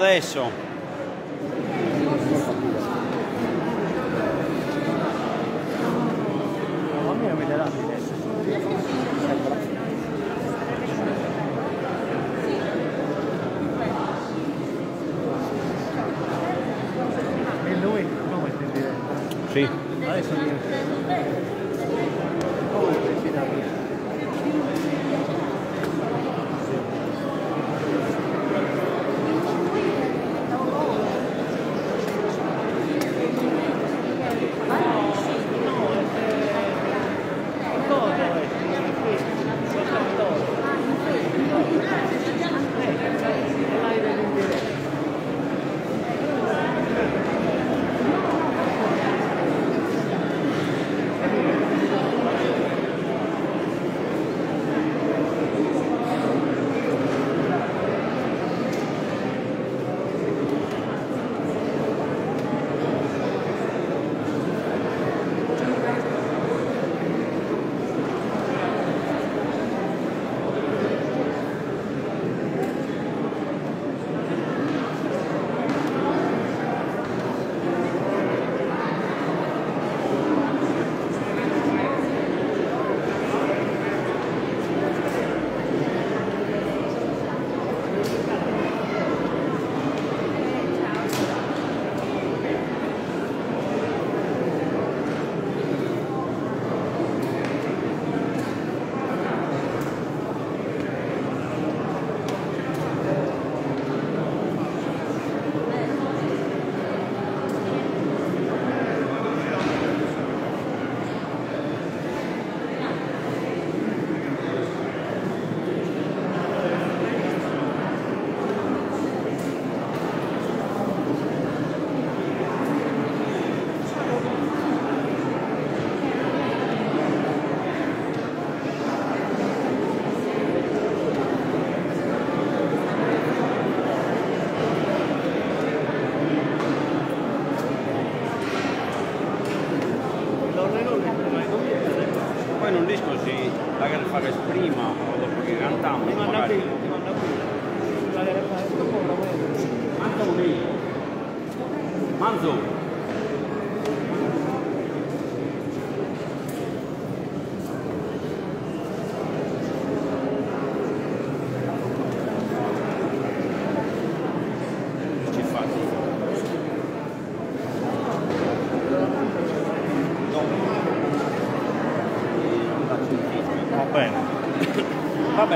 Adesso.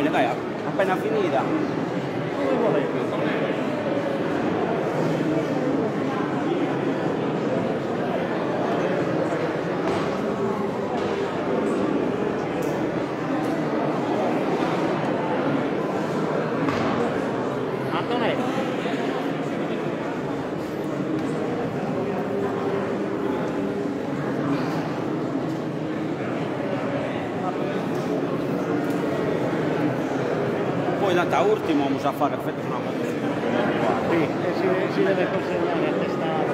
Va bene, dai, appena Da ultimo effetto una volta. Sì, e si, si deve consegnare a testare,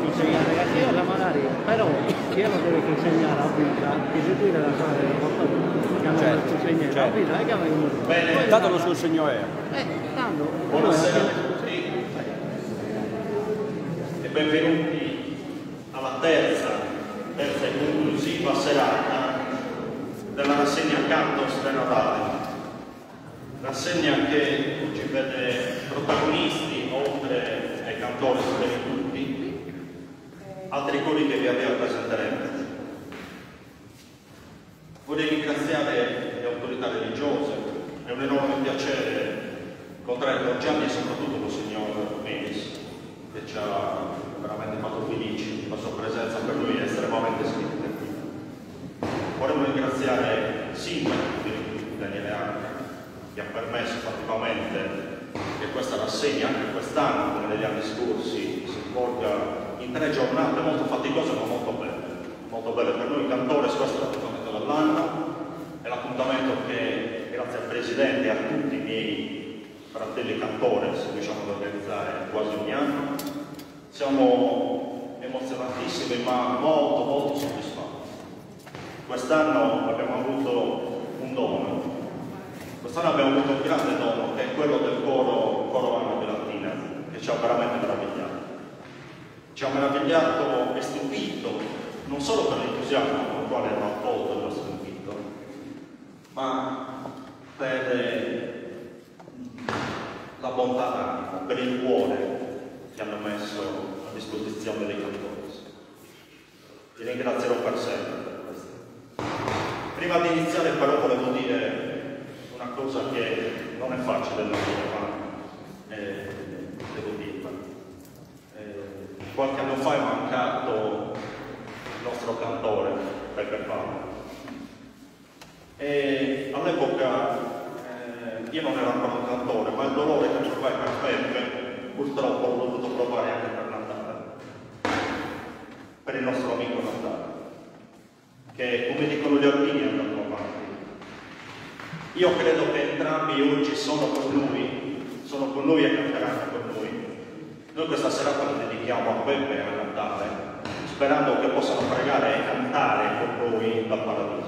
consegnare la chiesa magari, però chi lo deve consegnare a vita, eseguire la sala della portatura, che hanno Certo, il consegnare a certo. vita, e che avevano... Bene. Tanto lo consegno io. Eh, tanto... Buonasera a tutti e benvenuti alla terza, terza e conclusiva serata della rassegna Cantos del Natale. Rassegna che ci vede protagonisti, oltre ai cantori tutti, altri cori che vi aveva presenteremo. Vorrei ringraziare le autorità religiose, è un enorme piacere incontrare Don Gianni e soprattutto lo signor Menis, che ci ha veramente fatto felici, la sua presenza per lui è estremamente significativa. Vorremmo ringraziare il sindaco di Daniele Anca, che ha permesso fattivamente che questa rassegna, anche quest'anno, come negli anni scorsi, si svolga in tre giornate ma molto belle. Molto belle per noi cantori, questo è l'appuntamento dell'anno, è l'appuntamento che grazie al Presidente e a tutti i miei fratelli cantori riusciamo ad organizzare quasi ogni anno. Siamo emozionatissimi ma molto molto soddisfatti. Quest'anno abbiamo avuto un dono, quest'anno abbiamo avuto un grande dono che è quello del coro, coro Anno Latina, che ci ha veramente meravigliato. Ci ha meravigliato e stupito, non solo per l'entusiasmo con il quale hanno accolto il nostro invito, ma per eh, la bontà d'animo, per il cuore che hanno messo a disposizione dei cantori. Vi ringrazierò per sempre per questo. Prima di iniziare però volevo dire una cosa che non è facile da dire, ma eh, qualche anno fa è mancato il nostro cantore, Peppe Paolo. E all'epoca eh, io non ero ancora un cantore, ma il dolore che provai per Peppe purtroppo l'ho dovuto provare anche per Natale, per il nostro amico Natale, che come dicono gli alpini è andato avanti. Io credo che entrambi oggi sono con lui, sono con lui e canteranno con noi. Questa serata la dedichiamo a Peppe e a Natale, sperando che possano pregare e cantare con noi dal paradiso.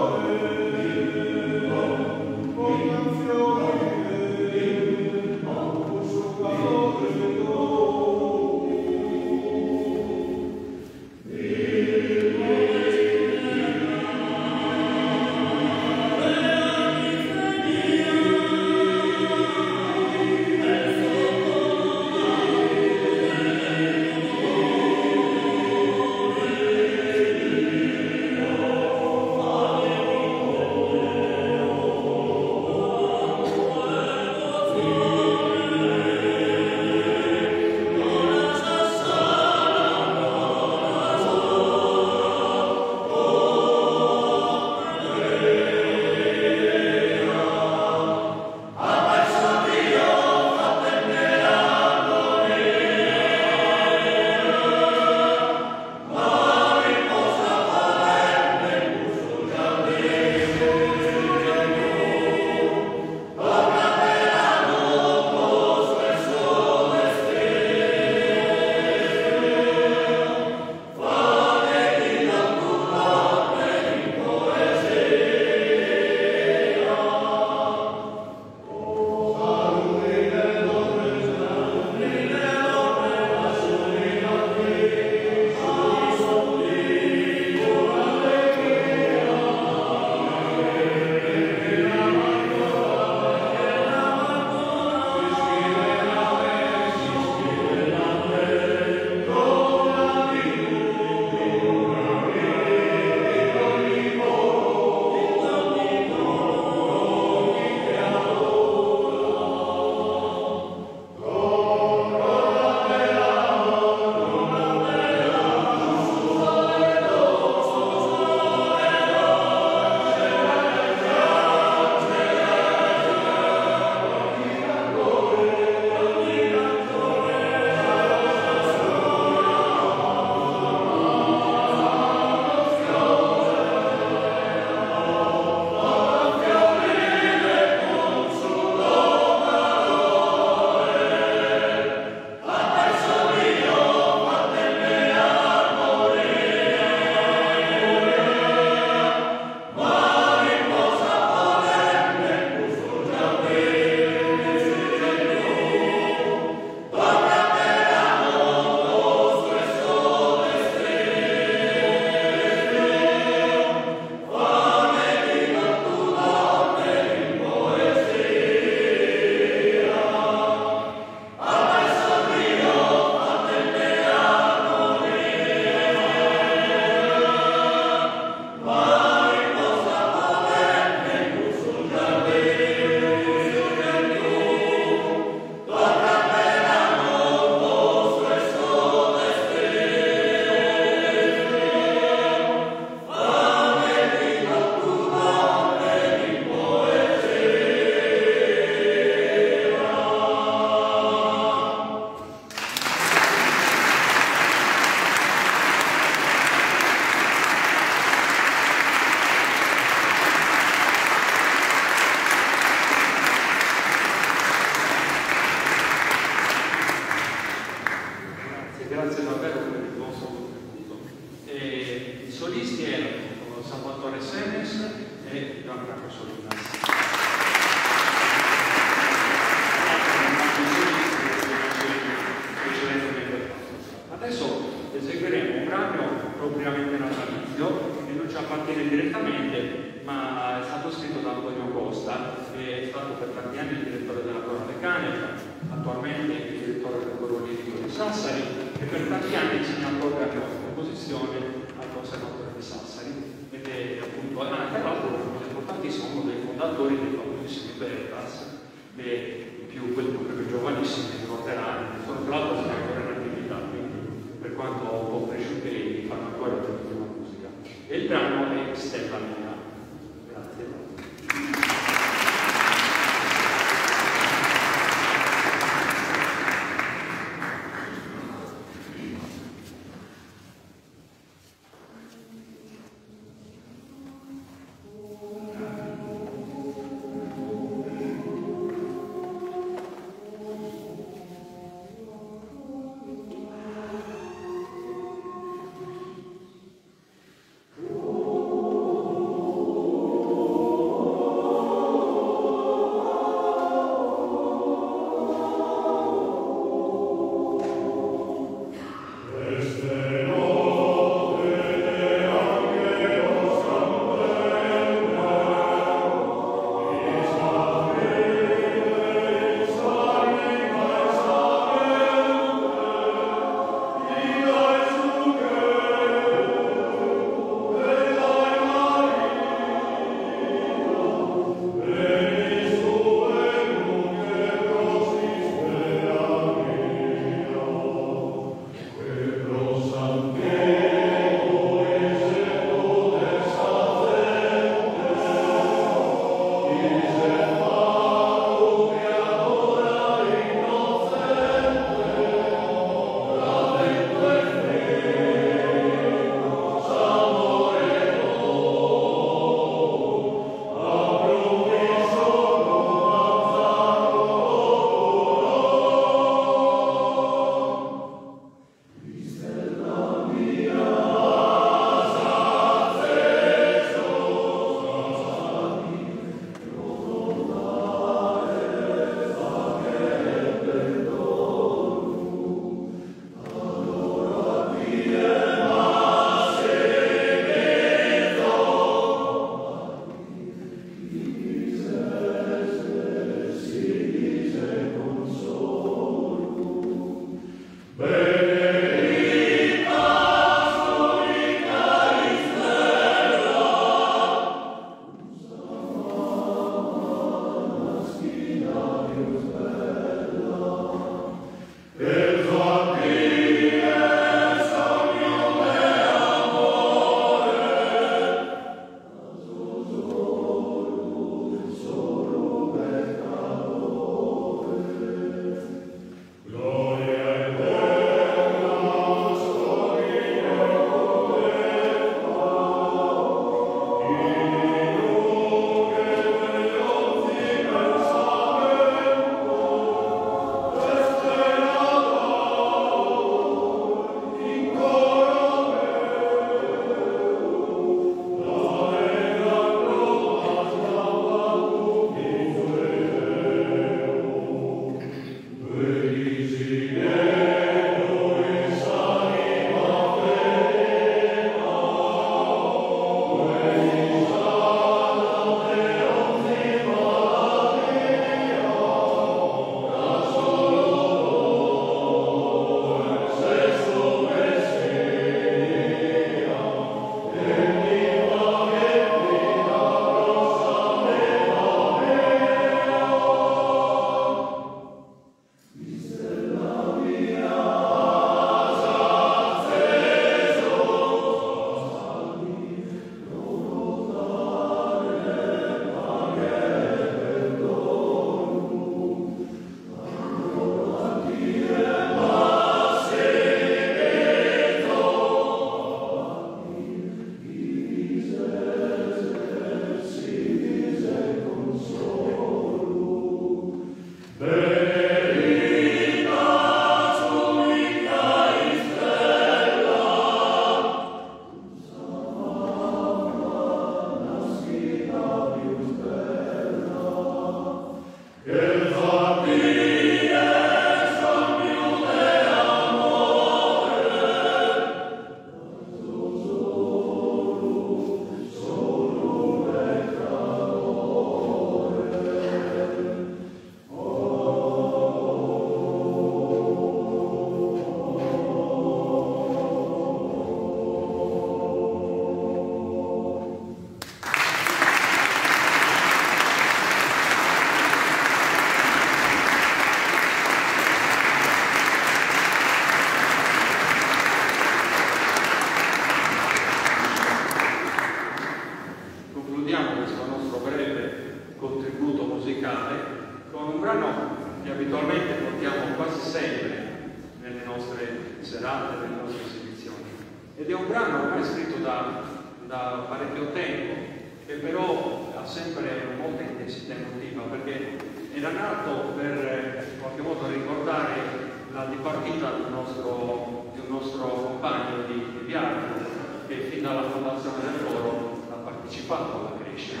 Che fin dalla fondazione del coro ha partecipato alla crescita.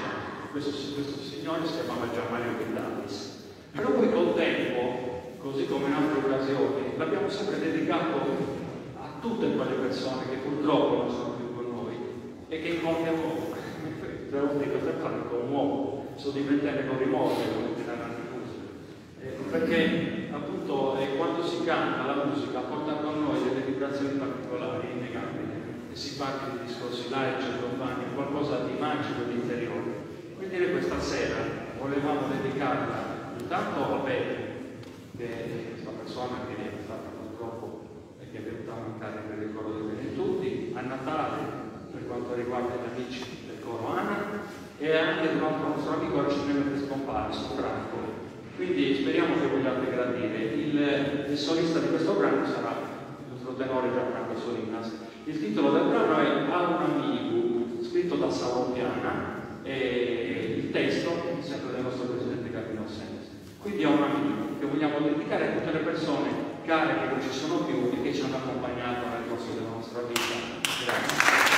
Questo, questo signore si chiamava Gianmario Vitalis. Però poi col tempo, così come in altre occasioni, l'abbiamo sempre dedicato a tutte quelle persone che purtroppo non sono più con noi e che in qualche modo, per un dico con un uomo, sono diventati con rimorso come tirare musica. Eh, perché appunto eh, quando si canta la musica porta con noi delle vibrazioni particolari, innegabili, e si parla di discorsi laici, profani, qualcosa di magico e di interiore. Quindi questa sera volevamo dedicarla intanto a Beppe, che è questa persona che è stata purtroppo e che è venuta a mancare per il coro dei Benetutti, a Natale per quanto riguarda gli amici del coro Ana e anche un altro nostro amico Arcinello che scompare, su Franco. Quindi speriamo che vogliate gradire. Il, il solista di questo brano sarà il nostro tenore Gianfranco Solinas. Il titolo del brano è A un amico, scritto da Saulo Piana, e il testo sempre del nostro presidente Carmino Sensi. Quindi è un amico che vogliamo dedicare a tutte le persone care che non ci sono più e che ci hanno accompagnato nel corso della nostra vita. Grazie.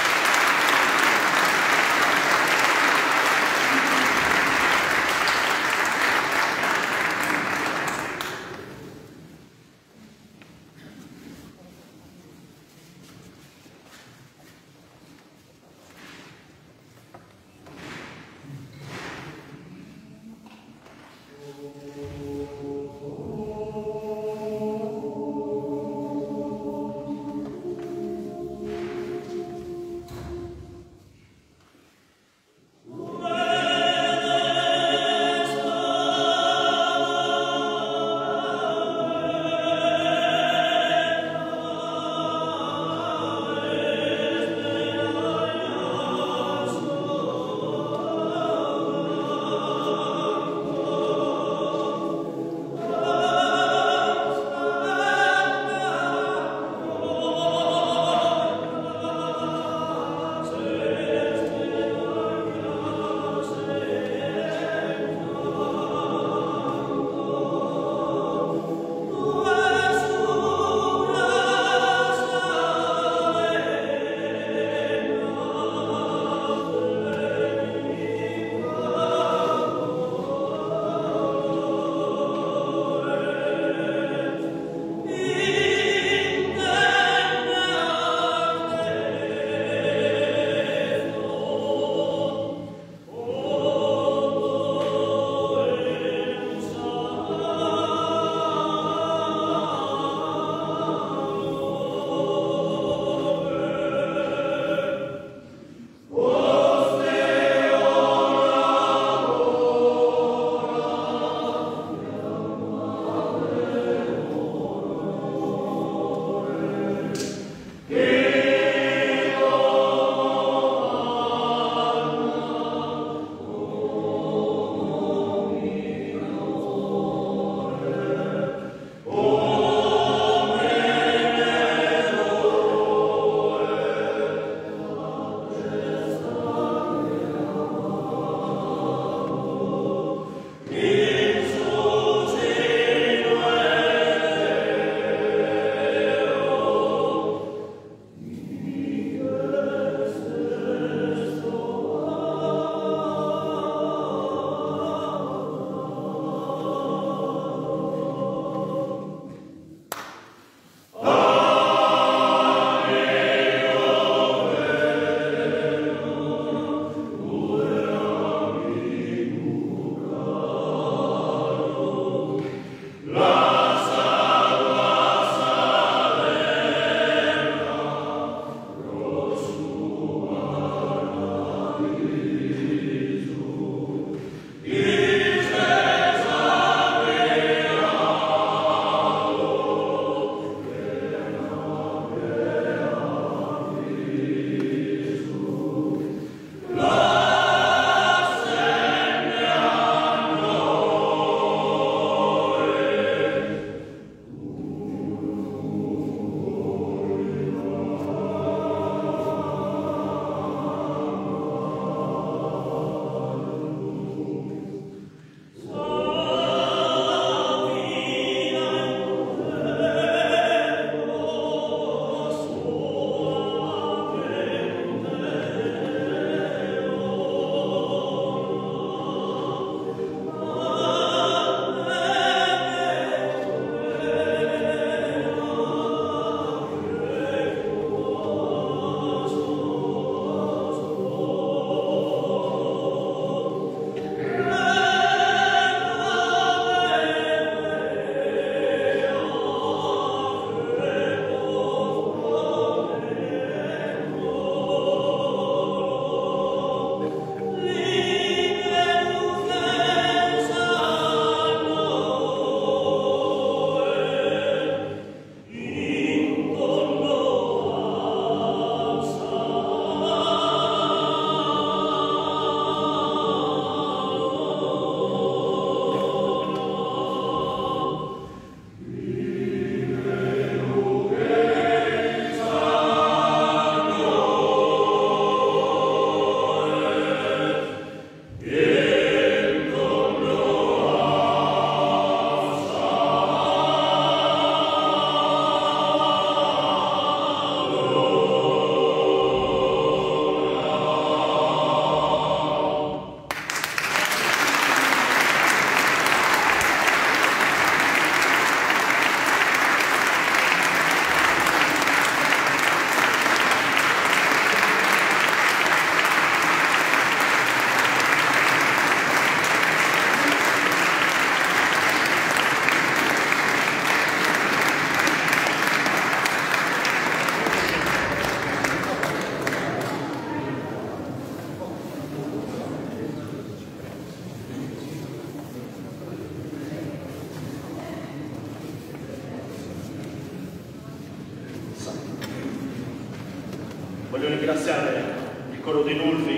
denunce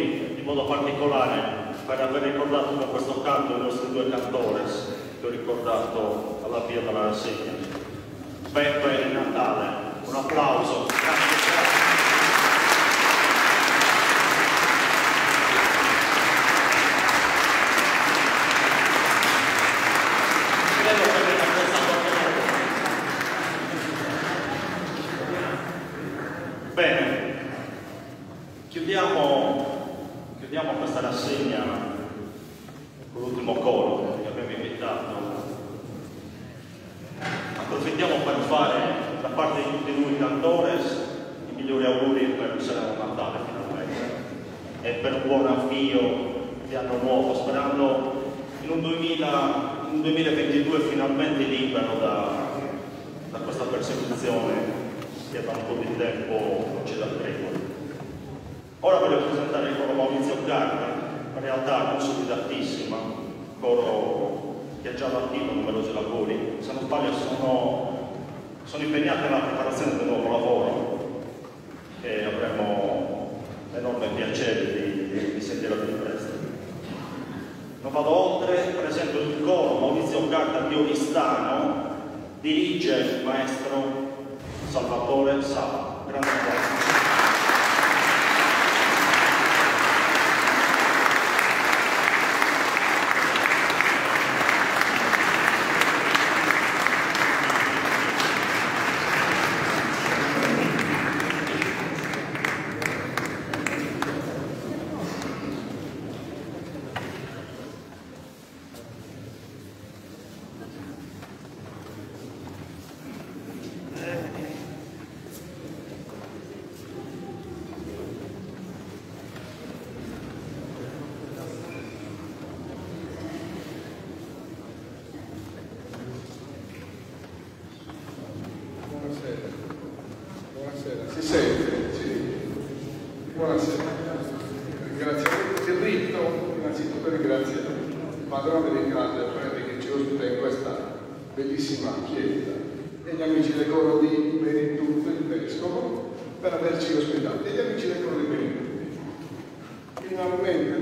Santissima Chiesa e gli amici del coro di Benedetto il Vescovo per averci ospitato. e gli amici del coro di Benedetto. Finalmente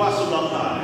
Qual a batalha?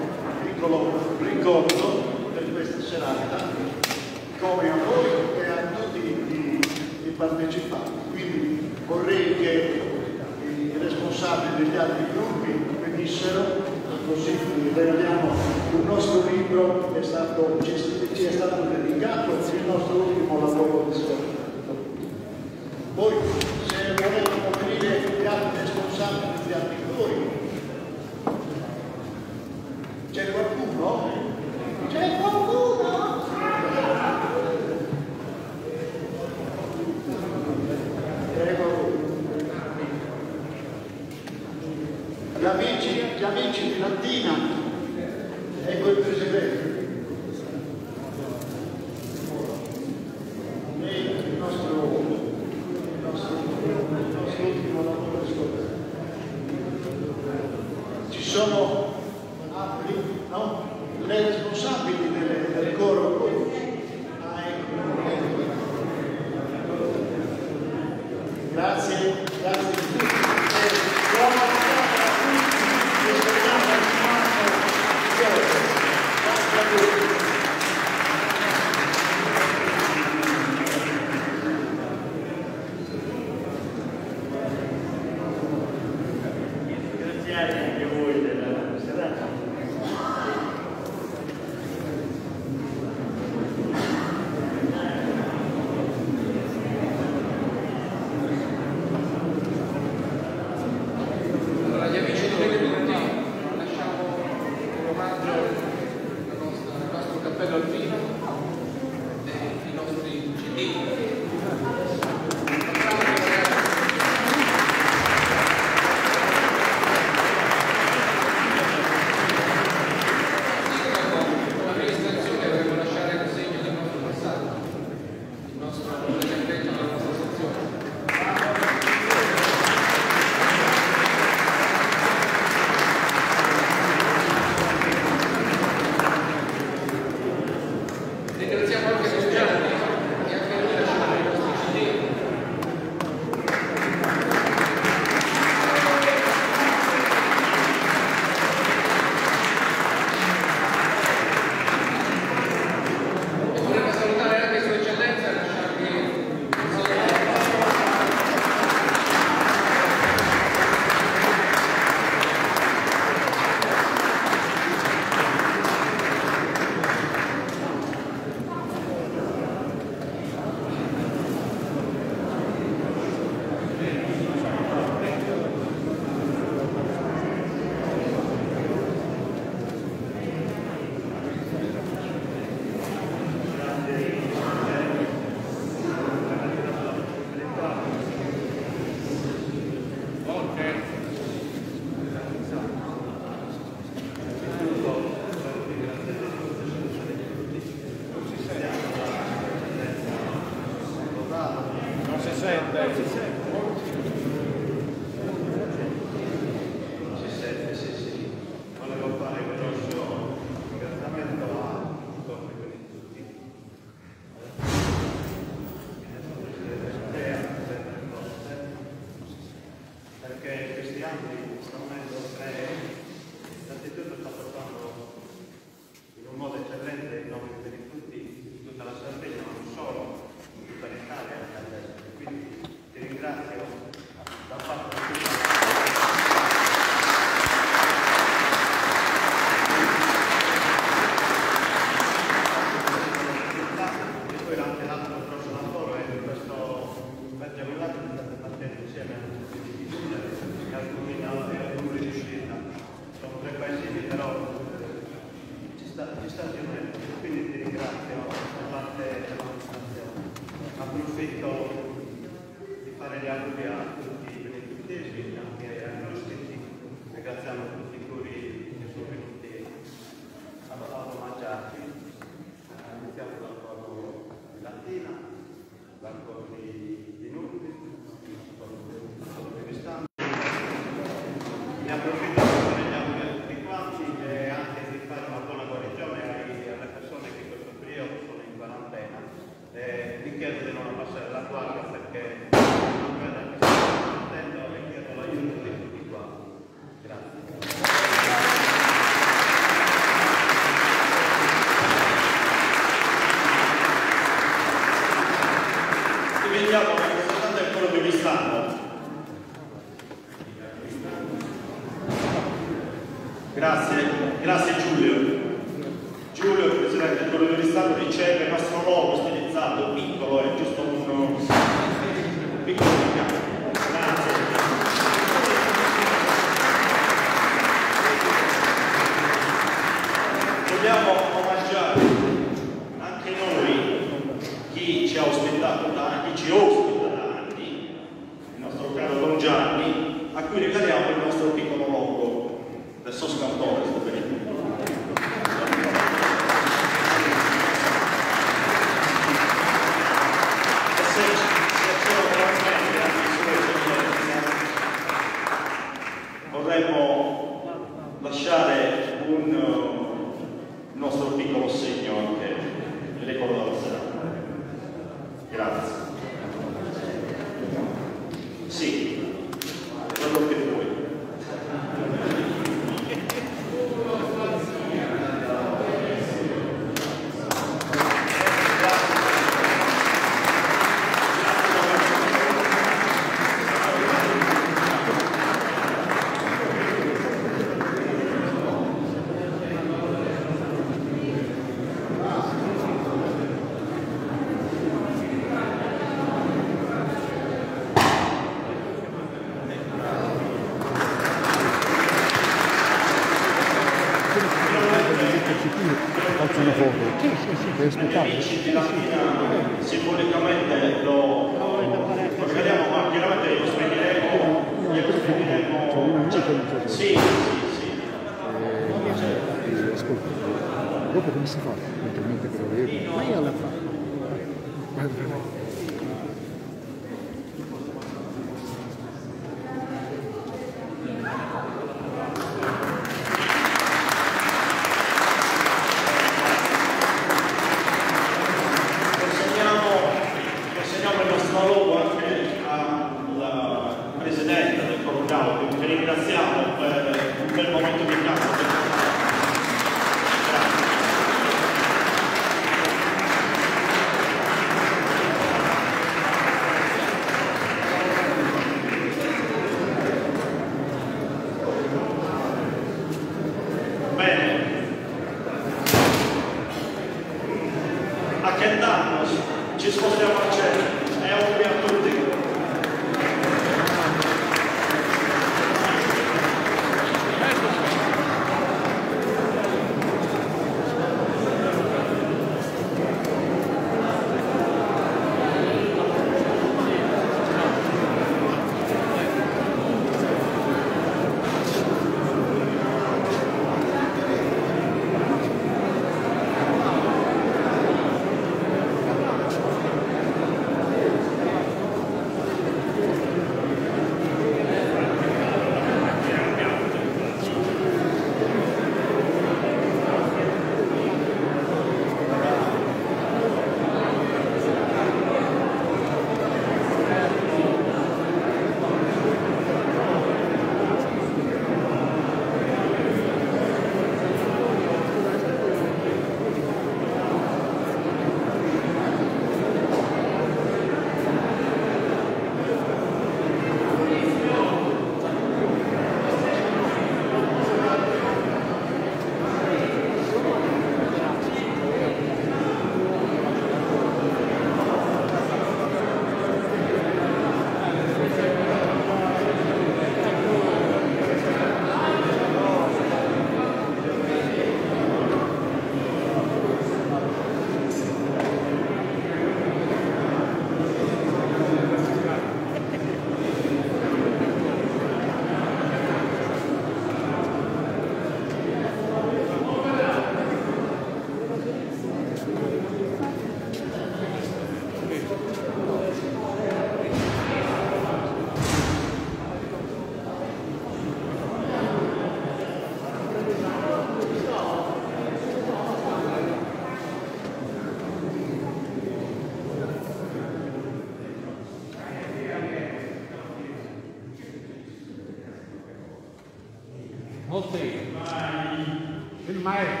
Mayer.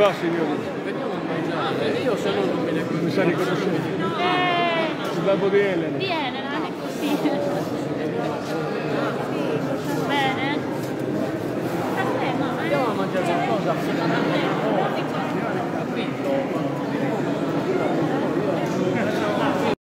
Va signore? Veniamo a mangiare. Io se no non me ne Mi sa riconosciuto? Di Elena. Di